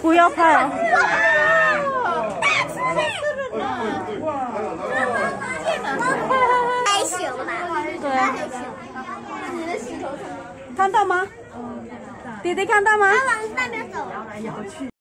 不要拍哦。太凶了，对啊。看到吗？弟弟看到吗？往那边走。